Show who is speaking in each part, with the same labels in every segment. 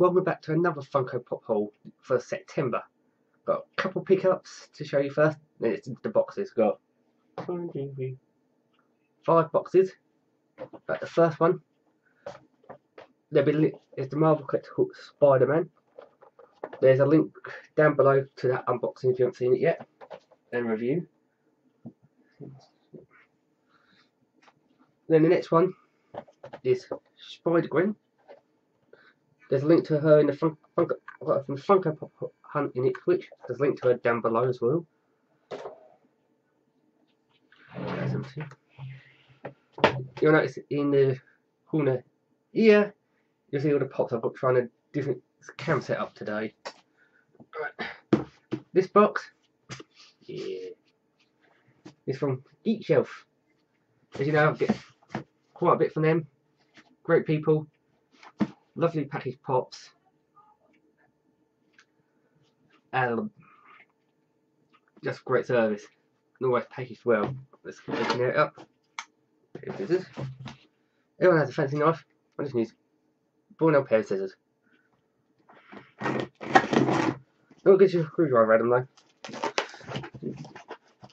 Speaker 1: welcome back to another Funko Pop haul for September. Got a couple pickups to show you first, then it's the boxes. Got five boxes. But the first one, there'll be is the Marvel Collectible Spider-Man. There's a link down below to that unboxing if you haven't seen it yet, and review. Then the next one is Spider-Gwen. There's a link to her in the Fun Funko, I've it from Funko Pop Hunt in Ipswich. There's a link to her down below as well. You'll notice in the corner here, you'll see all the pops I've got trying a different cam setup today. Right. This box, yeah, is from Geek Shelf. As you know, I get quite a bit from them. Great people, lovely packaged pops, and just great service. Always packaged well. Let's open it up. Here it is. Everyone has a fancy knife. I just need a nail pair of scissors. Don't get your screwdriver of them though.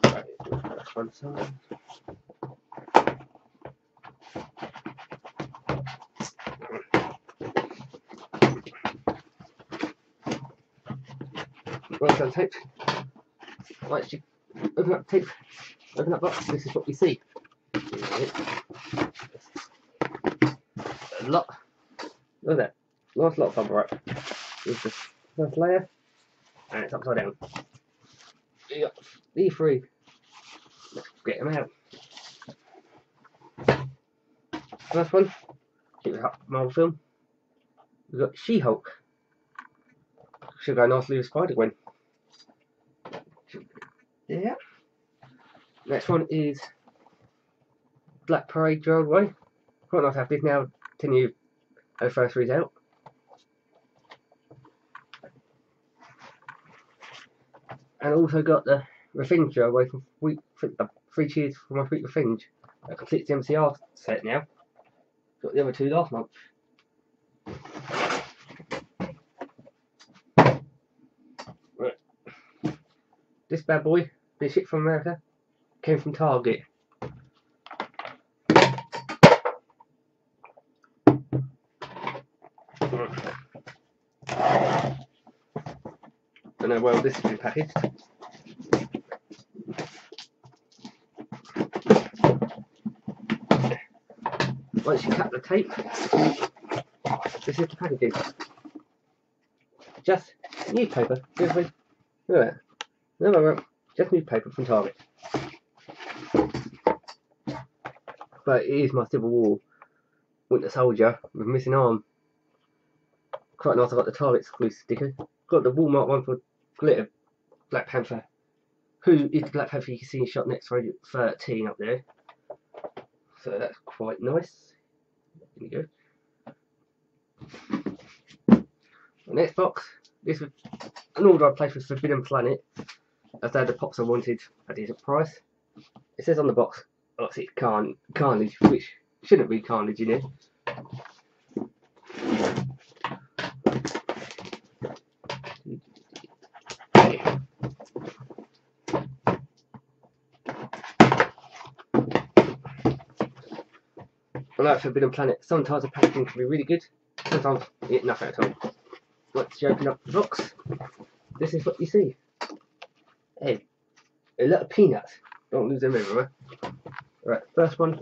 Speaker 1: Right, one side. Well done tape. Right, you open up tape, open up box, this is what we see. A lot, look at that, last lot of bubble wrap. Here's the first layer, and it's upside down. Got these three. Let's get them out. First one, Marvel film. We've got She-Hulk. Should go nicely with Spider-Gwen. Yeah. Next one is Black Parade Gerard Way. Quite nice to have this now, 10 year anniversary's out. And also got the Revenge Gerard Way from Week, uh, Three Cheers for My Sweet Revenge. That completes the MCR set now. Got the other two last month. This bad boy, this shit from America, came from Target. Don't know where this has been packaged. Once you cut the tape, this is the packaging. Just newspaper. Look at that. Just newspaper from Target. But it is my Civil War Winter Soldier with missing arm. Quite nice. I got the Target exclusive sticker. Got the Walmart one for glitter Black Panther. Who is the Black Panther you can see in shot next to 13 up there. So that's quite nice. There you go. The next box. This was an order I placed with Forbidden Planet as though the pops I wanted at decent price. It says on the box, obviously it's carn carnage, which shouldn't be carnage, you know. I like Forbidden Planet, sometimes the packaging can be really good, sometimes it, nothing at all. Once you open up the box, this is what you see. Hey, a lot of peanuts. Don't lose them everywhere. Right, first one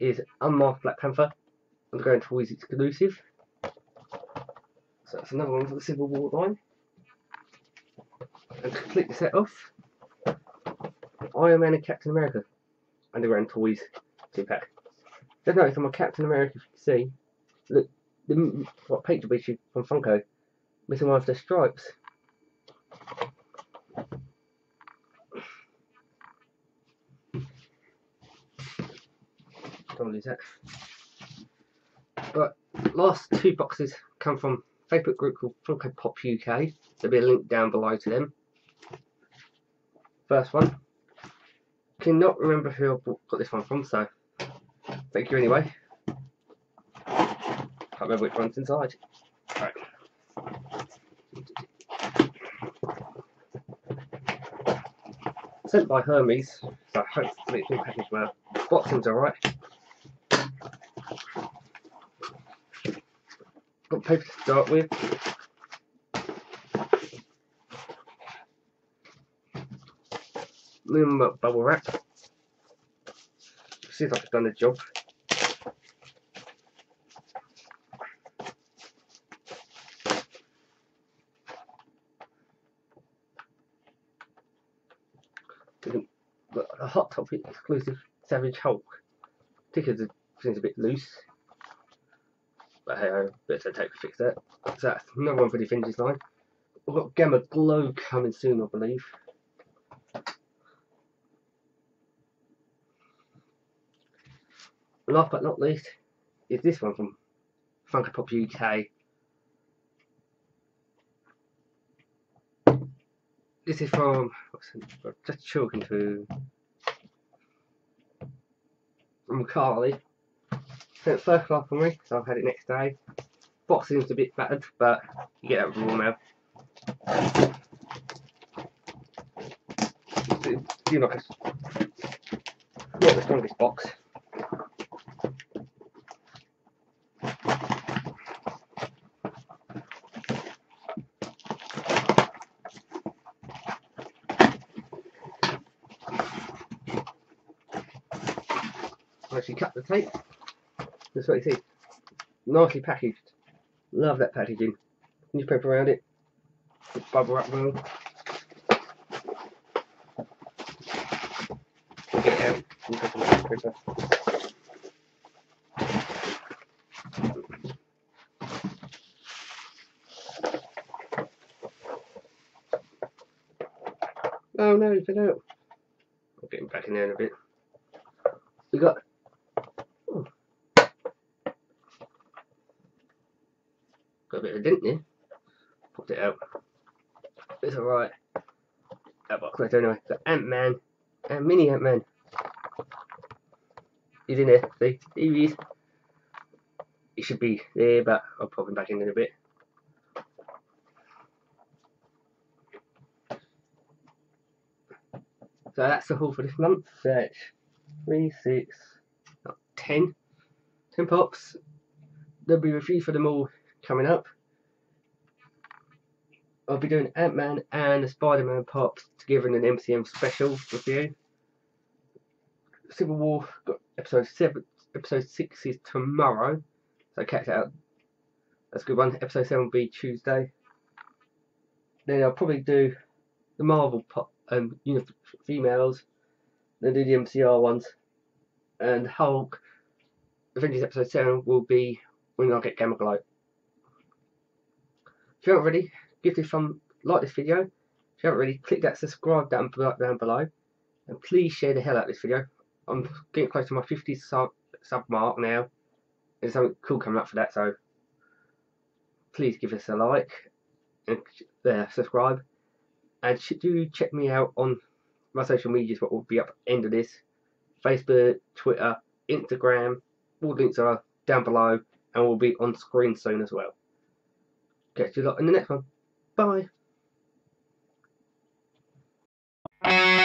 Speaker 1: is Unmasked Black Panther. I'm going towards exclusive. So that's another one for the Civil War line. And to complete the set off, Iron Man and Captain America Underground Toys 2 pack. Just notice on my Captain America, if you can see, look, the what picture issue from Funko, missing one of the stripes. Lose that. But last two boxes come from Facebook group called Funko Pop UK. There'll be a link down below to them. First one. Cannot remember who I got this one from, so thank you anyway. Can't remember which one's inside. Right. Sent by Hermes, so hopefully it's been packaged well. Boxing's alright. Got paper to start with. Little bubble wrap. See if I've done the job. A Hot Topic exclusive Savage Hulk. Tickets seems a bit loose. But hey, I better take to fix that. So that's another one for the Avengers line. We've got Gamma Glow coming soon, I believe. Last but not least is this one from Funko Pop UK. This is from just talking to from Carly. Sent first class for me, so I've had it next day. Box seems a bit battered, but you get that Royal Mail. Do not not the strongest box. actually cut the tape. That's what you see. Nicely packaged. Love that packaging. Newspaper around it. Bubble wrap well. Get out. Newspaper. Oh no, it's out. I'll get him back in there in a bit. We got Got a bit of a dent there. Popped it out. It's alright. That box left anyway. Got Ant-Man and Mini Ant-Man. He's in there. See? He is. He should be there, but I'll pop him back in in a bit. So that's the haul for this month. Three, six, not ten. Ten pops. There'll be reviews for them all coming up. I'll be doing Ant-Man and the Spider-Man pops together in an MCM special review. Civil War got episode seven, episode six is tomorrow, so catch that out. That's a good one. Episode seven will be Tuesday. Then I'll probably do the Marvel pop, um, females. Then do the MCR ones, and Hulk. Avengers episode seven will be when I get Gamma Glow. If you haven't already, give this some like this video. If you haven't already, click that subscribe down, down below. And please share the hell out of this video. I'm getting close to my 50 sub, sub mark now. There's something cool coming up for that, so please give us a like and uh, subscribe. And do check me out on my social medias, what will be up end of this. Facebook, Twitter, Instagram, all links are down below and will be on screen soon as well. Catch you lot in the next one. Bye.